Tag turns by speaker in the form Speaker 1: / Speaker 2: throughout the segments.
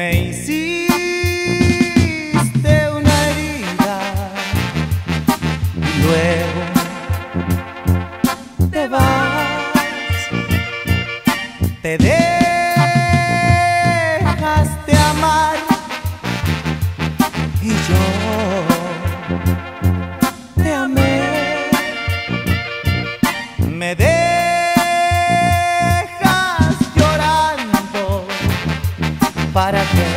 Speaker 1: Me hiciste una herida y luego te vas, te dejas dejaste amar y yo. ¿Para qué?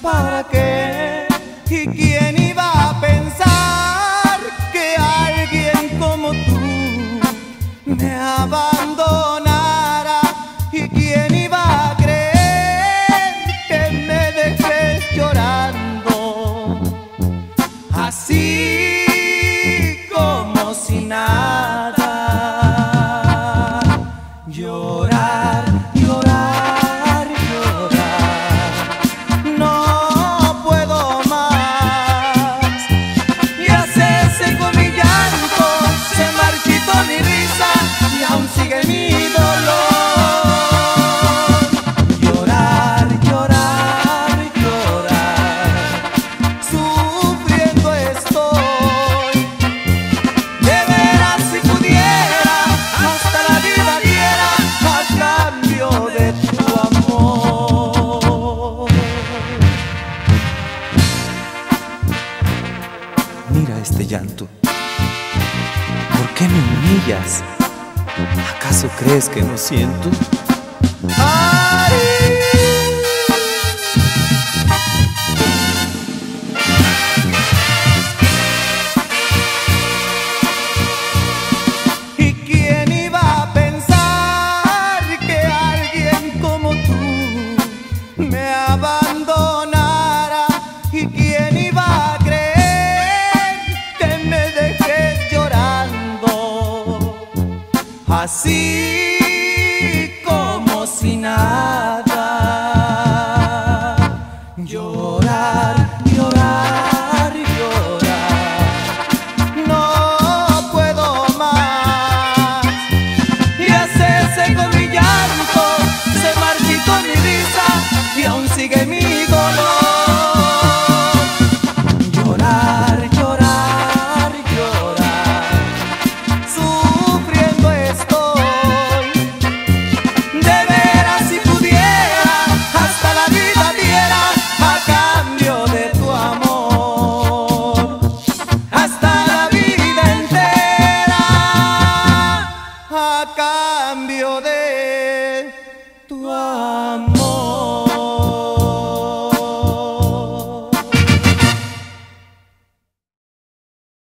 Speaker 1: ¿Para qué? ¿Y quién iba a pensar que alguien como tú me abandonó? llanto. ¿Por qué me humillas? ¿Acaso crees que no siento? así como si nada.